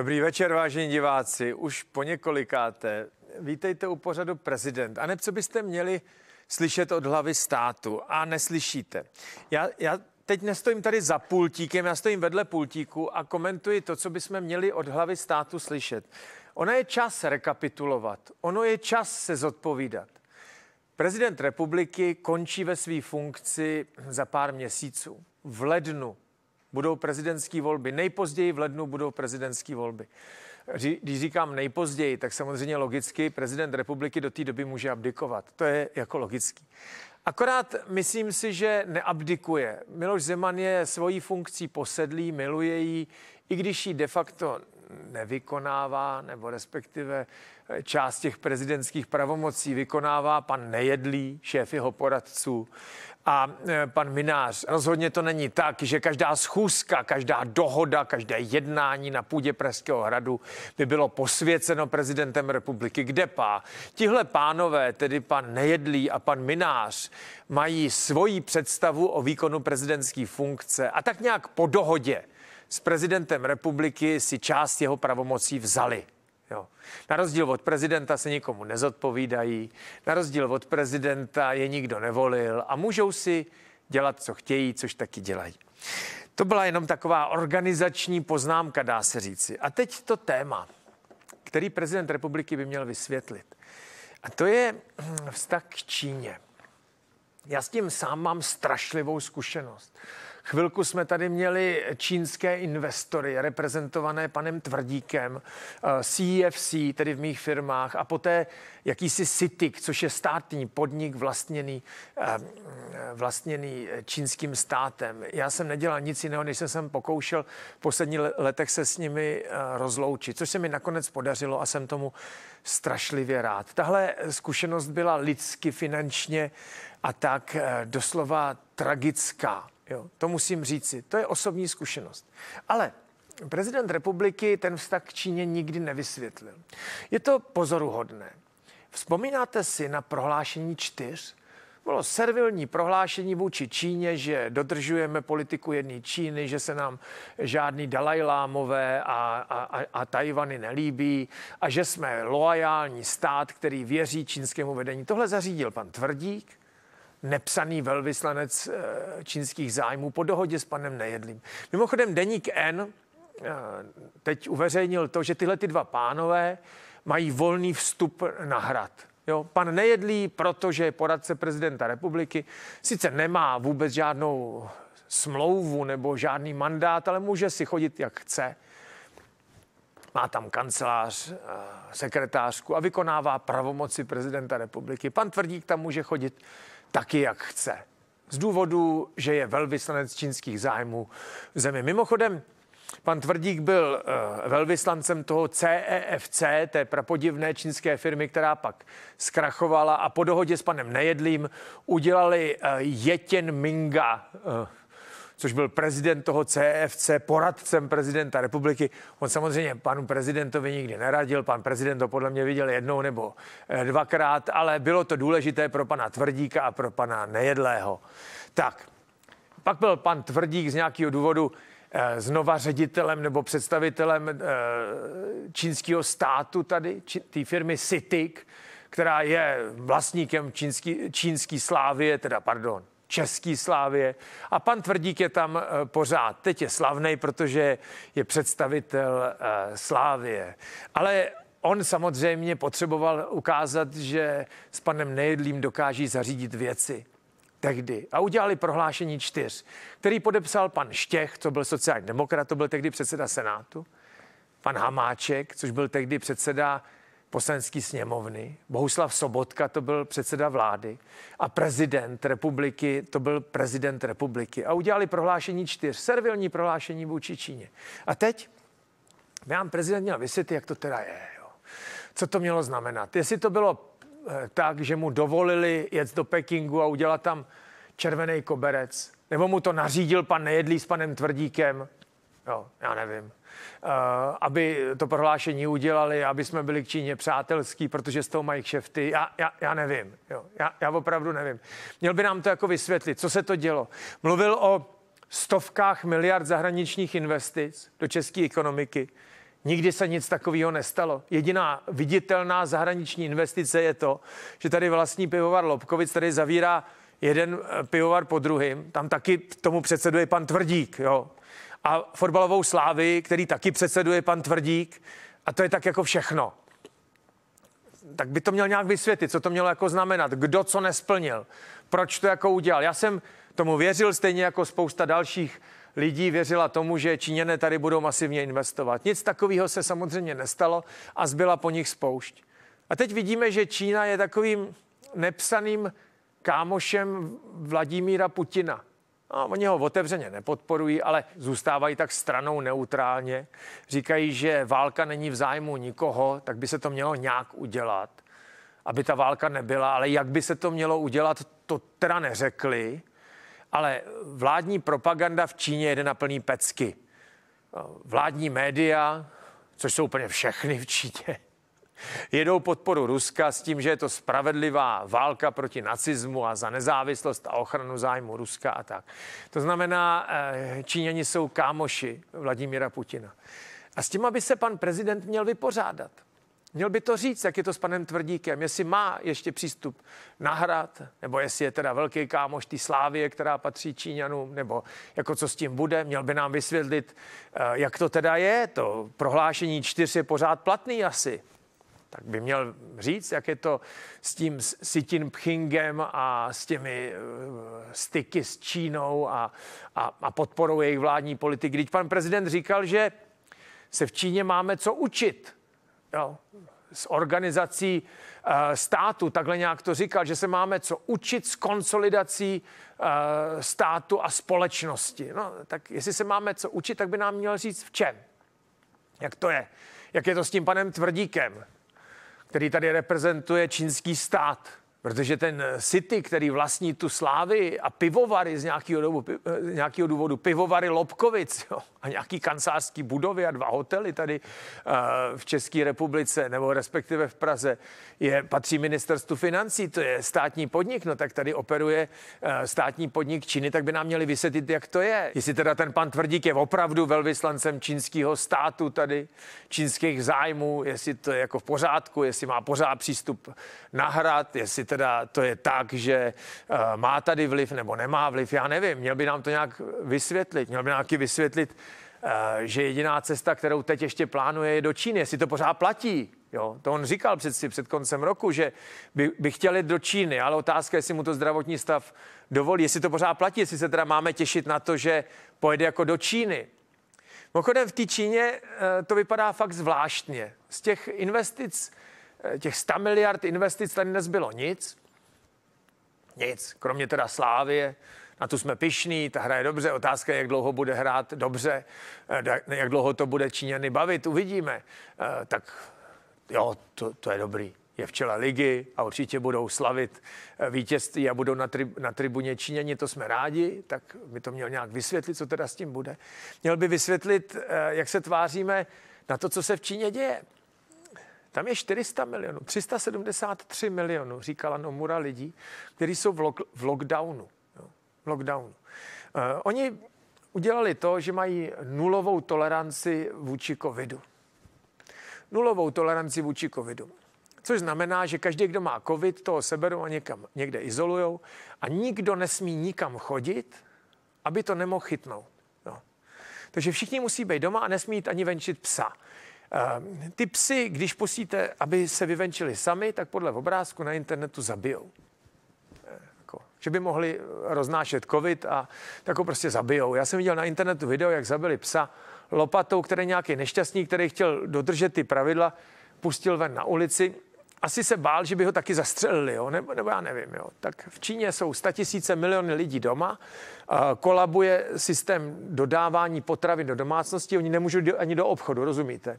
Dobrý večer, vážení diváci. Už po několikáté. Vítejte u pořadu prezident. A ne, co byste měli slyšet od hlavy státu a neslyšíte. Já, já teď nestojím tady za pultíkem, já stojím vedle pultíku a komentuji to, co bychom měli od hlavy státu slyšet. Ono je čas rekapitulovat, ono je čas se zodpovídat. Prezident republiky končí ve své funkci za pár měsíců. V lednu budou prezidentské volby. Nejpozději v lednu budou prezidentské volby. Když říkám nejpozději, tak samozřejmě logicky prezident republiky do té doby může abdikovat. To je jako logický. Akorát myslím si, že neabdikuje. Miloš Zeman je svojí funkcí posedlý, miluje ji, i když ji de facto nevykonává, nebo respektive část těch prezidentských pravomocí vykonává pan Nejedlý, šéf jeho poradců a e, pan Minář. Rozhodně to není tak, že každá schůzka, každá dohoda, každé jednání na půdě Pražského hradu by bylo posvěceno prezidentem republiky. Kde pá? Tihle pánové, tedy pan Nejedlý a pan Minář, mají svoji představu o výkonu prezidentské funkce a tak nějak po dohodě s prezidentem republiky si část jeho pravomocí vzali. Jo. Na rozdíl od prezidenta se nikomu nezodpovídají, na rozdíl od prezidenta je nikdo nevolil a můžou si dělat, co chtějí, což taky dělají. To byla jenom taková organizační poznámka, dá se říci. A teď to téma, který prezident republiky by měl vysvětlit. A to je vztah k Číně. Já s tím sám mám strašlivou zkušenost. Chvilku jsme tady měli čínské investory, reprezentované panem Tvrdíkem, CFC, eh, tedy v mých firmách, a poté jakýsi CITIC, což je státní podnik vlastněný, eh, vlastněný čínským státem. Já jsem nedělal nic jiného, než jsem se pokoušel v posledních letech se s nimi eh, rozloučit, což se mi nakonec podařilo a jsem tomu strašlivě rád. Tahle zkušenost byla lidsky, finančně a tak doslova tragická. Jo, to musím říci. To je osobní zkušenost. Ale prezident republiky ten vztah k Číně nikdy nevysvětlil. Je to pozoruhodné. Vzpomínáte si na prohlášení čtyř? Bylo servilní prohlášení vůči Číně, že dodržujeme politiku jedné Číny, že se nám žádný Dalajlámové a, a, a Tajvany nelíbí a že jsme loajální stát, který věří čínskému vedení. Tohle zařídil pan Tvrdík, nepsaný velvyslanec eh, čínských zájmů po dohodě s panem Nejedlým. Mimochodem Deník N eh, teď uveřejnil to, že tyhle ty dva pánové mají volný vstup na hrad. Jo, pan Nejedlý, protože je poradce prezidenta republiky, sice nemá vůbec žádnou smlouvu nebo žádný mandát, ale může si chodit, jak chce. Má tam kancelář, eh, sekretářku a vykonává pravomoci prezidenta republiky. Pan Tvrdík tam může chodit taky, jak chce. Z důvodu, že je velvyslanec čínských zájmů v zemi. Mimochodem, Pan Tvrdík byl uh, velvyslancem toho CEFC, e té prapodivné čínské firmy, která pak zkrachovala a po dohodě s panem Nejedlým udělali uh, Jetěn Minga, uh, což byl prezident toho CFC, poradcem prezidenta republiky. On samozřejmě panu prezidentovi nikdy neradil, pan prezident to podle mě viděl jednou nebo eh, dvakrát, ale bylo to důležité pro pana Tvrdíka a pro pana Nejedlého. Tak, pak byl pan Tvrdík z nějakého důvodu eh, znova ředitelem nebo představitelem eh, čínského státu tady, té firmy CITIC, která je vlastníkem čínský, čínský slávie, teda pardon, český slávě. A pan Tvrdík je tam eh, pořád. Teď je slavný, protože je představitel eh, slávě. Ale on samozřejmě potřeboval ukázat, že s panem Nejedlým dokáží zařídit věci tehdy. A udělali prohlášení čtyř, který podepsal pan Štěch, co byl sociální demokrat, to byl tehdy předseda Senátu, pan Hamáček, což byl tehdy předseda poslanecké sněmovny, Bohuslav Sobotka to byl předseda vlády a prezident republiky to byl prezident republiky. A udělali prohlášení čtyř, servilní prohlášení vůči Číně. A teď nám prezident měl vysvětlit, jak to teda je. Jo. Co to mělo znamenat? Jestli to bylo eh, tak, že mu dovolili jet do Pekingu a udělat tam červený koberec, nebo mu to nařídil pan Nejedlý s panem Tvrdíkem, jo, já nevím. Eh, aby to prohlášení udělali, aby jsme byli k Číně přátelský, protože z toho mají kšefty. Já, já, já nevím. Jo. Já, já opravdu nevím. Měl by nám to jako vysvětlit, co se to dělo. Mluvil o stovkách miliard zahraničních investic do české ekonomiky. Nikdy se nic takového nestalo. Jediná viditelná zahraniční investice je to, že tady vlastní pivovar Lobkovic tady zavírá jeden eh, pivovar po druhým. Tam taky tomu předseduje pan Tvrdík. Jo. A fotbalovou slávy, který taky předseduje pan Tvrdík. A to je tak jako všechno. Tak by to měl nějak vysvětlit, co to mělo jako znamenat, kdo co nesplnil, proč to jako udělal. Já jsem tomu věřil stejně jako spousta dalších lidí věřila tomu, že Číňané tady budou masivně investovat. Nic takového se samozřejmě nestalo a zbyla po nich spoušť. A teď vidíme, že Čína je takovým nepsaným kámošem Vladimíra Putina. No, oni ho otevřeně nepodporují, ale zůstávají tak stranou neutrálně. Říkají, že válka není v zájmu nikoho, tak by se to mělo nějak udělat, aby ta válka nebyla. Ale jak by se to mělo udělat, to teda neřekli. Ale vládní propaganda v Číně jede na plný pecky. Vládní média, což jsou úplně všechny v Číně, jedou podporu Ruska s tím, že je to spravedlivá válka proti nacismu a za nezávislost a ochranu zájmu Ruska a tak. To znamená, eh, Číňani jsou kámoši Vladimíra Putina. A s tím, aby se pan prezident měl vypořádat. Měl by to říct, jak je to s panem Tvrdíkem, jestli má ještě přístup na hrad, nebo jestli je teda velký kámoš té Slávie, která patří Číňanům, nebo jako co s tím bude. Měl by nám vysvětlit, eh, jak to teda je. To prohlášení čtyř je pořád platný asi. Tak by měl říct, jak je to s tím Xi Jinpingem a s těmi uh, styky s Čínou a, a, a podporou jejich vládní politiky. Když pan prezident říkal, že se v Číně máme co učit jo, s organizací uh, státu, takhle nějak to říkal, že se máme co učit s konsolidací uh, státu a společnosti. No, tak jestli se máme co učit, tak by nám měl říct v čem. Jak to je? Jak je to s tím panem Tvrdíkem, který tady reprezentuje čínský stát? Protože ten City, který vlastní tu slávy a pivovary z nějakého, dobu, eh, nějakého důvodu, pivovary Lobkovic jo, a nějaký kancelářský budovy a dva hotely tady uh, v České republice nebo respektive v Praze, je, patří ministerstvu financí, to je státní podnik, no tak tady operuje uh, státní podnik Číny, tak by nám měli vysvětlit, jak to je. Jestli teda ten pan Tvrdík je opravdu velvyslancem čínského státu tady, čínských zájmů, jestli to je jako v pořádku, jestli má pořád přístup na hrad, jestli teda to je tak, že uh, má tady vliv nebo nemá vliv, já nevím. Měl by nám to nějak vysvětlit. Měl by nám taky vysvětlit, uh, že jediná cesta, kterou teď ještě plánuje, je do Číny, jestli to pořád platí. Jo, to on říkal přeci před koncem roku, že by, by chtěl jít do Číny, ale otázka je, jestli mu to zdravotní stav dovolí, jestli to pořád platí, jestli se teda máme těšit na to, že pojede jako do Číny. Mimochodem v té Číně to vypadá fakt zvláštně. Z těch investic Eh, těch 100 miliard investic tady nezbylo nic. Nic, kromě teda Slávie. Na tu jsme pišní, ta hraje dobře. Otázka je, jak dlouho bude hrát dobře, eh, jak dlouho to bude Číňany bavit, uvidíme. Eh, tak jo, to, to je dobrý. Je v čele ligy a určitě budou slavit vítězství a budou na, tri, na tribuně Číňani, to jsme rádi, tak by to měl nějak vysvětlit, co teda s tím bude. Měl by vysvětlit, jak se tváříme na to, co se v Číně děje. Tam je 400 milionů, 373 milionů, říkala Nomura lidí, kteří jsou v, lock, v lockdownu. Jo, v lockdownu. Uh, oni udělali to, že mají nulovou toleranci vůči covidu. Nulovou toleranci vůči covidu. Což znamená, že každý, kdo má covid, toho seberou a někam, někde izolujou a nikdo nesmí nikam chodit, aby to nemohl chytnout. Jo. Takže všichni musí být doma a nesmí jít ani venčit psa. Ehm, ty psy, když pustíte, aby se vyvenčili sami, tak podle obrázku na internetu zabijou. Eh, jako, že by mohli roznášet covid a tak ho prostě zabijou. Já jsem viděl na internetu video, jak zabili psa lopatou, který nějaký nešťastný, který chtěl dodržet ty pravidla, pustil ven na ulici. Asi se bál, že by ho taky zastřelili, jo? Nebo, nebo já nevím. Jo? Tak v Číně jsou tisíce miliony lidí doma, kolabuje systém dodávání potravin do domácnosti, oni nemůžou ani do obchodu, rozumíte?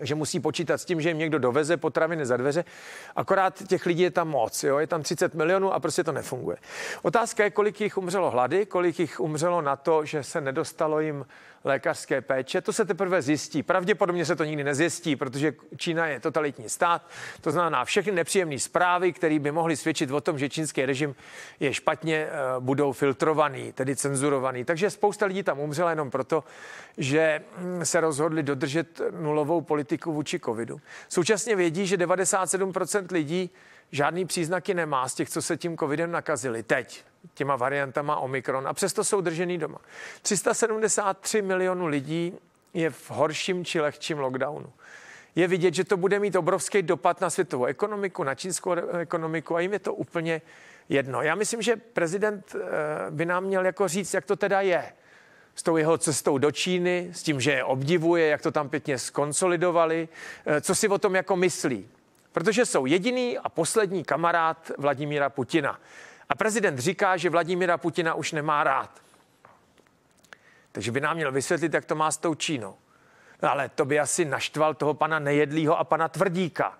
Že musí počítat s tím, že jim někdo doveze potraviny za dveře. Akorát těch lidí je tam moc, jo? je tam 30 milionů a prostě to nefunguje. Otázka je, kolik jich umřelo hlady, kolik jich umřelo na to, že se nedostalo jim lékařské péče. To se teprve zjistí. Pravděpodobně se to nikdy nezjistí, protože Čína je totalitní stát. To znamená, všechny nepříjemné zprávy, které by mohly svědčit o tom, že čínský režim je špatně, eh, budou filtrovaný, tedy cenzurovaný. Takže spousta lidí tam umřela jenom proto, že hm, se rozhodli dodržet nulovou politiku vůči covidu. Současně vědí, že 97% lidí žádný příznaky nemá z těch, co se tím covidem nakazili teď, těma variantama Omikron a přesto jsou držený doma. 373 milionů lidí je v horším či lehčím lockdownu. Je vidět, že to bude mít obrovský dopad na světovou ekonomiku, na čínskou ekonomiku a jim je to úplně jedno. Já myslím, že prezident eh, by nám měl jako říct, jak to teda je s tou jeho cestou do Číny, s tím, že je obdivuje, jak to tam pěkně skonsolidovali, eh, co si o tom jako myslí protože jsou jediný a poslední kamarád Vladimíra Putina. A prezident říká, že Vladimíra Putina už nemá rád. Takže by nám měl vysvětlit, jak to má s tou Čínou. No ale to by asi naštval toho pana Nejedlýho a pana Tvrdíka,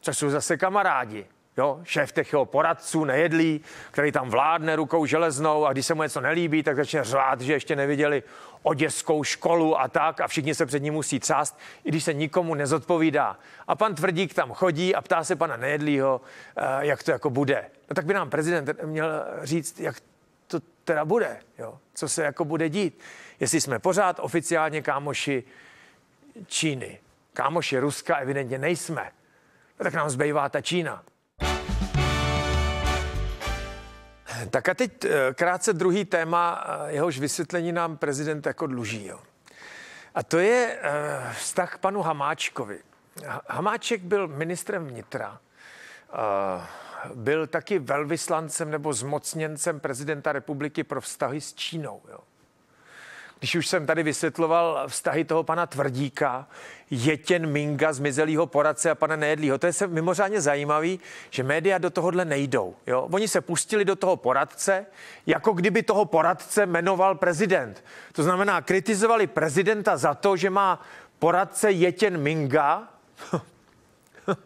co jsou zase kamarádi. Jo, šéf těch jeho poradců nejedlí, který tam vládne rukou železnou a když se mu něco nelíbí, tak začne řvát, že ještě neviděli oděskou školu a tak a všichni se před ním musí třást, i když se nikomu nezodpovídá. A pan Tvrdík tam chodí a ptá se pana Nejedlího, eh, jak to jako bude. No tak by nám prezident měl říct, jak to teda bude, jo? co se jako bude dít. Jestli jsme pořád oficiálně kámoši Číny. Kámoši Ruska evidentně nejsme. No tak nám zbývá ta Čína. Tak a teď eh, krátce druhý téma, eh, jehož vysvětlení nám prezident jako dluží. Jo. A to je eh, vztah k panu Hamáčkovi. Hamáček byl ministrem vnitra, byl taky velvyslancem nebo zmocněncem prezidenta republiky pro vztahy s Čínou. Jo. Když už jsem tady vysvětloval vztahy toho pana Tvrdíka, Jetěn Minga, zmizelého poradce a pana Nejedlího, to je se mimořádně zajímavý, že média do tohohle nejdou. Jo? Oni se pustili do toho poradce, jako kdyby toho poradce jmenoval prezident. To znamená, kritizovali prezidenta za to, že má poradce Jetěn Minga,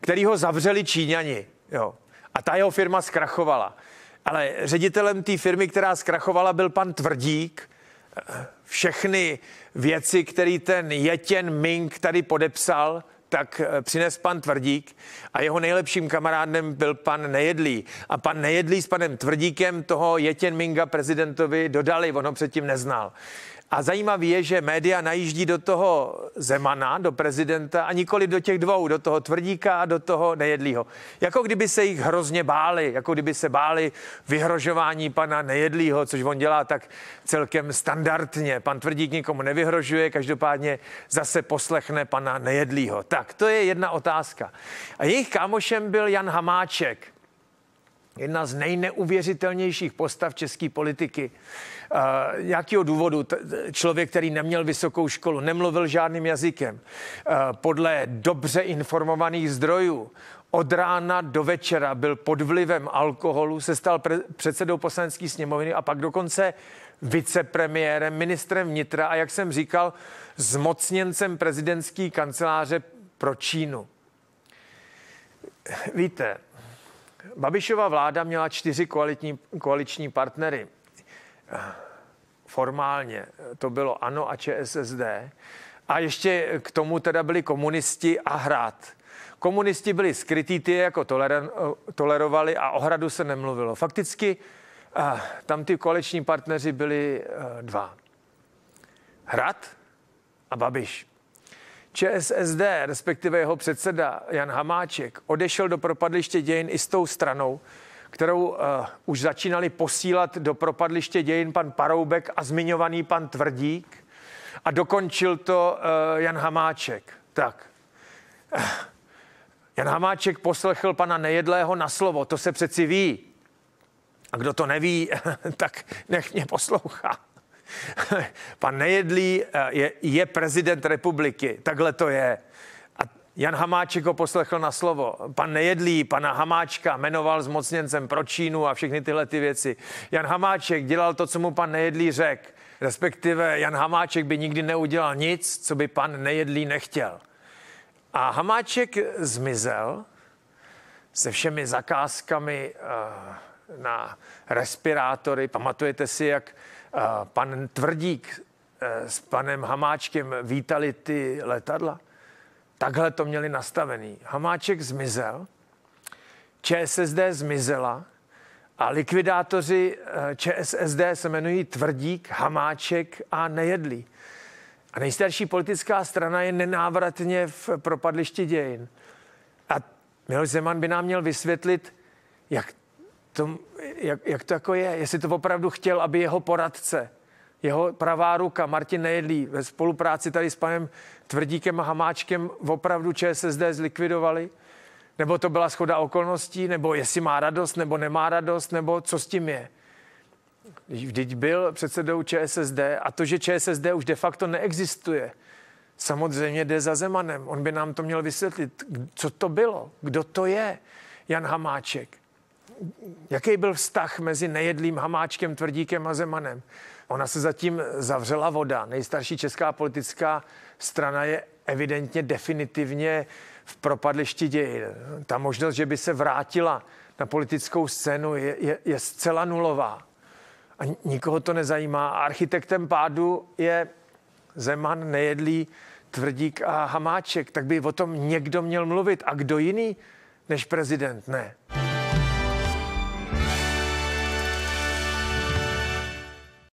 který ho zavřeli Číňani. Jo. A ta jeho firma zkrachovala. Ale ředitelem té firmy, která zkrachovala, byl pan Tvrdík. Všechny věci, které ten Jetěn Ming tady podepsal, tak eh, přines pan Tvrdík a jeho nejlepším kamarádem byl pan Nejedlý. A pan Nejedlý s panem Tvrdíkem toho Jetěn Minga prezidentovi dodali, on ho předtím neznal. A zajímavé je, že média najíždí do toho Zemana, do prezidenta a nikoli do těch dvou, do toho Tvrdíka a do toho Nejedlího. Jako kdyby se jich hrozně báli, jako kdyby se báli vyhrožování pana Nejedlího, což on dělá tak celkem standardně. Pan Tvrdík nikomu nevyhrožuje, každopádně zase poslechne pana Nejedlího. Tak, to je jedna otázka. A jejich kámošem byl Jan Hamáček, jedna z nejneuvěřitelnějších postav české politiky. Uh, jakého důvodu? Člověk, který neměl vysokou školu, nemluvil žádným jazykem. Uh, podle dobře informovaných zdrojů od rána do večera byl pod vlivem alkoholu, se stal pre- předsedou poslanecké sněmovny a pak dokonce vicepremiérem, ministrem vnitra a jak jsem říkal, zmocněncem prezidentské kanceláře pro Čínu. Víte, Babišova vláda měla čtyři koaliční partnery. Formálně to bylo ANO a ČSSD. A ještě k tomu teda byli komunisti a hrad. Komunisti byli skrytí, ty jako toler, tolerovali a o hradu se nemluvilo. Fakticky tam ty koaliční partneři byli dva. Hrad a Babiš. ČSSD, respektive jeho předseda Jan Hamáček, odešel do propadliště dějin i s tou stranou, kterou uh, už začínali posílat do propadliště dějin pan Paroubek a zmiňovaný pan Tvrdík a dokončil to uh, Jan Hamáček. Tak. Uh, Jan Hamáček poslechl pana Nejedlého na slovo, to se přeci ví. A kdo to neví, tak nech mě poslouchá. Pan Nejedlý eh, je, je prezident republiky, takhle to je. Jan Hamáček ho poslechl na slovo. Pan Nejedlý, pana Hamáčka jmenoval zmocněncem pro Čínu a všechny tyhle ty věci. Jan Hamáček dělal to, co mu pan Nejedlý řekl. Respektive Jan Hamáček by nikdy neudělal nic, co by pan Nejedlý nechtěl. A Hamáček zmizel se všemi zakázkami uh, na respirátory. Pamatujete si, jak uh, pan Tvrdík uh, s panem Hamáčkem vítali ty letadla? Takhle to měli nastavený. Hamáček zmizel, ČSSD zmizela a likvidátoři ČSSD se jmenují Tvrdík, Hamáček a Nejedlý. A nejstarší politická strana je nenávratně v propadlišti dějin. A Miloš Zeman by nám měl vysvětlit, jak to, jak, jak to jako je, jestli to opravdu chtěl, aby jeho poradce, jeho pravá ruka Martin Nejedlí ve spolupráci tady s panem Tvrdíkem a Hamáčkem opravdu ČSSD zlikvidovali, nebo to byla schoda okolností, nebo jestli má radost, nebo nemá radost, nebo co s tím je. Vždyť byl předsedou ČSSD a to, že ČSSD už de facto neexistuje, samozřejmě jde za Zemanem. On by nám to měl vysvětlit, co to bylo, kdo to je Jan Hamáček. Jaký byl vztah mezi nejedlým Hamáčkem, Tvrdíkem a Zemanem? Ona se zatím zavřela voda. Nejstarší česká politická strana je evidentně definitivně v propadlišti dějin. Ta možnost, že by se vrátila na politickou scénu, je, je, je zcela nulová. A nikoho to nezajímá. A architektem pádu je Zeman, Nejedlý, Tvrdík a Hamáček. Tak by o tom někdo měl mluvit. A kdo jiný než prezident? Ne.